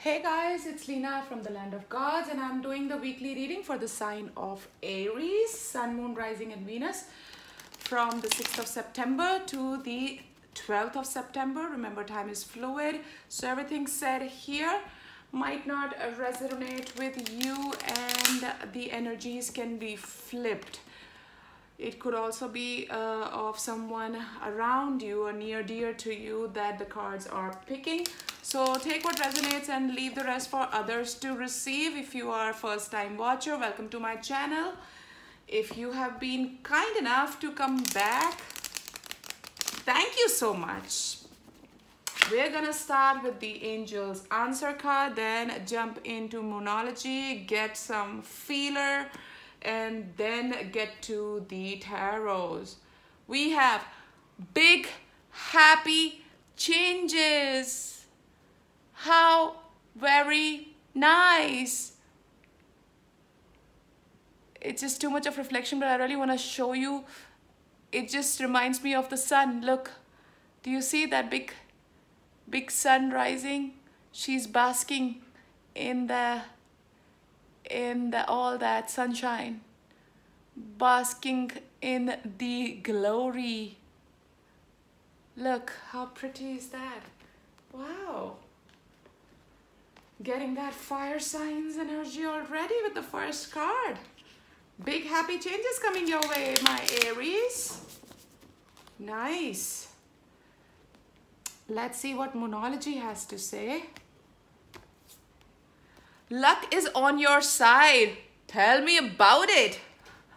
Hey guys, it's Leena from the Land of Gods and I'm doing the weekly reading for the sign of Aries, Sun, Moon, Rising and Venus from the 6th of September to the 12th of September. Remember time is fluid, so everything said here might not resonate with you and the energies can be flipped. It could also be uh, of someone around you or near dear to you that the cards are picking. So take what resonates and leave the rest for others to receive. If you are a first time watcher, welcome to my channel. If you have been kind enough to come back, thank you so much. We're gonna start with the Angel's Answer card, then jump into Moonology, get some feeler, and then get to the tarots. We have big, happy changes how very nice. It's just too much of reflection, but I really want to show you. It just reminds me of the sun. Look, do you see that big, big sun rising? She's basking in the, in the all that sunshine, basking in the glory. Look, how pretty is that? Wow getting that fire signs energy already with the first card. Big happy changes coming your way, my Aries. Nice. Let's see what Moonology has to say. Luck is on your side. Tell me about it.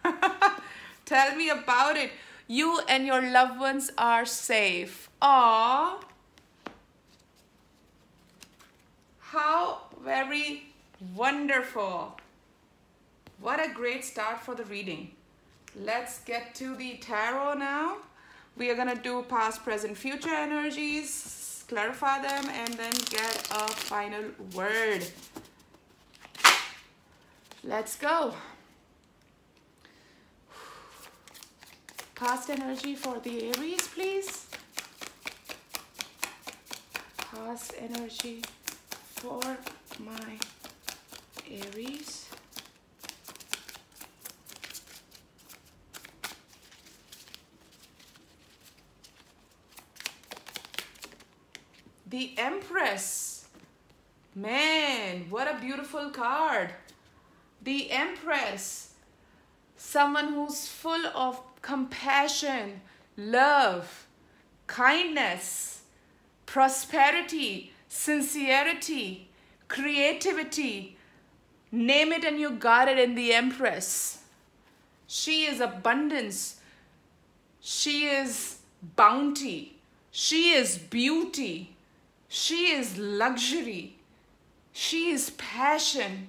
Tell me about it. You and your loved ones are safe. Aww. How very wonderful. What a great start for the reading. Let's get to the tarot now. We are going to do past, present, future energies, clarify them, and then get a final word. Let's go. Past energy for the Aries, please. Past energy for my Aries. The Empress. Man, what a beautiful card. The Empress. Someone who's full of compassion, love, kindness, prosperity, sincerity, creativity. Name it and you got it in the Empress. She is abundance. She is bounty. She is beauty. She is luxury. She is passion.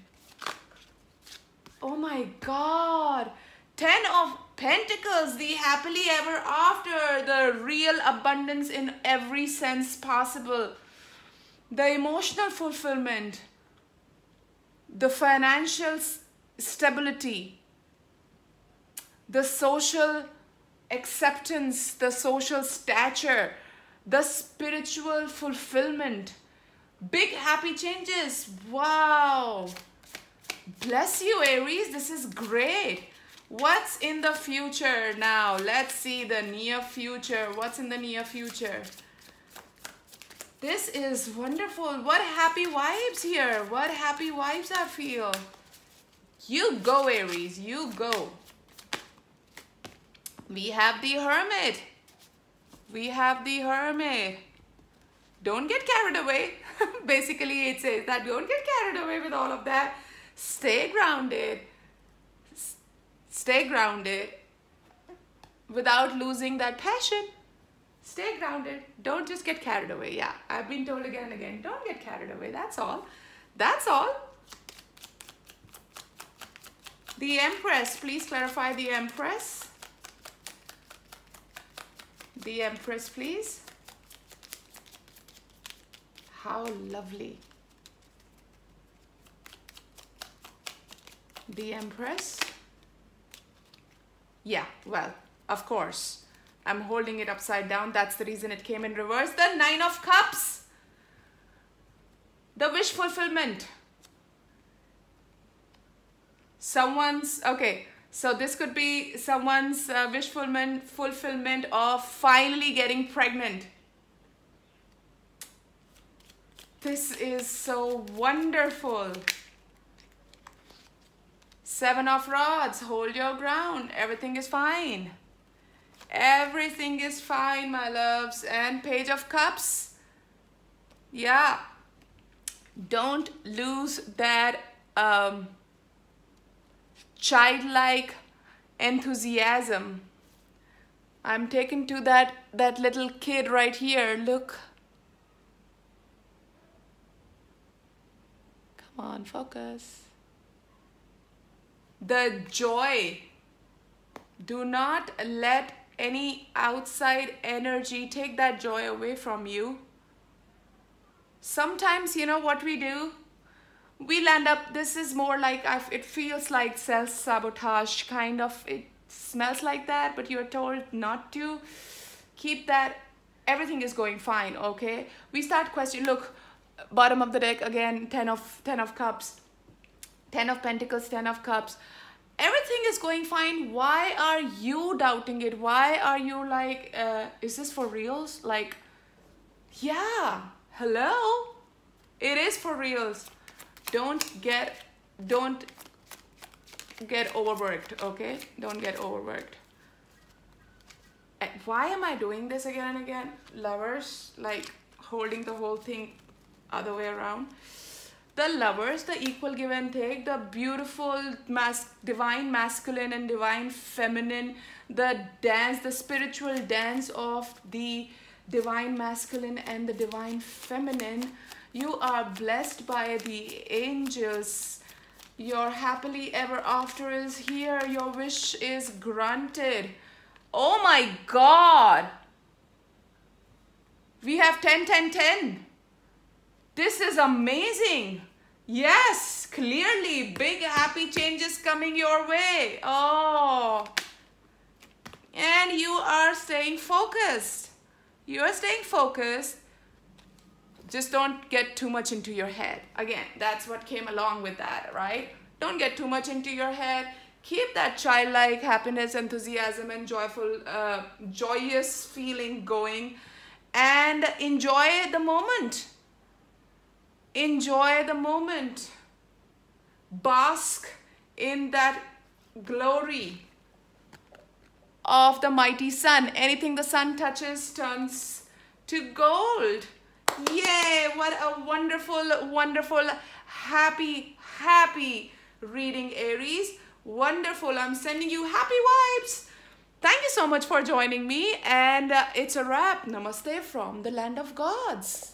Oh my God. Ten of Pentacles, the happily ever after, the real abundance in every sense possible the emotional fulfillment, the financial stability, the social acceptance, the social stature, the spiritual fulfillment, big happy changes. Wow. Bless you, Aries. This is great. What's in the future now? Let's see the near future. What's in the near future? This is wonderful. What happy vibes here. What happy vibes I feel. You go, Aries. You go. We have the Hermit. We have the Hermit. Don't get carried away. Basically, it says that don't get carried away with all of that. Stay grounded. Stay grounded without losing that passion stay grounded. Don't just get carried away. Yeah, I've been told again and again, don't get carried away. That's all. That's all. The Empress, please clarify the Empress. The Empress, please. How lovely. The Empress. Yeah, well, of course. I'm holding it upside down. That's the reason it came in reverse. The Nine of Cups. the wish fulfillment someone's okay so this could be someone's uh, wish fulfillment fulfillment of finally getting pregnant this is so wonderful seven of rods hold your ground everything is fine everything is fine my loves and page of cups yeah don't lose that um, childlike enthusiasm. I'm taken to that, that little kid right here. Look. Come on, focus. The joy. Do not let any outside energy take that joy away from you. Sometimes you know what we do? We land up this is more like I've, it feels like self-sabotage kind of it smells like that but you're told not to keep that everything is going fine okay? We start questioning look bottom of the deck again 10 of 10 of cups 10 of pentacles 10 of cups. Everything is going fine. Why are you doubting it? Why are you like uh, is this for reals? Like yeah hello? It is for reals. Don't get don't get overworked okay? Don't get overworked. Why am i doing this again and again? Lovers like holding the whole thing other way around the lovers the equal give and take the beautiful mas divine masculine and divine feminine the dance the spiritual dance of the divine masculine and the divine feminine. You are blessed by the angels. Your happily ever after is here. Your wish is granted. Oh my God. We have 10, 10, 10. This is amazing. Yes, clearly big happy changes coming your way. Oh. And you are staying focused. You are staying focused. Just don't get too much into your head. Again that's what came along with that right? Don't get too much into your head. Keep that childlike happiness enthusiasm and joyful uh, joyous feeling going. And enjoy the moment enjoy the moment bask in that glory of the mighty sun. Anything the sun touches turns to gold. Yay! What a wonderful, wonderful, happy, happy reading, Aries. Wonderful. I'm sending you happy vibes. Thank you so much for joining me. And uh, it's a wrap. Namaste from the land of gods.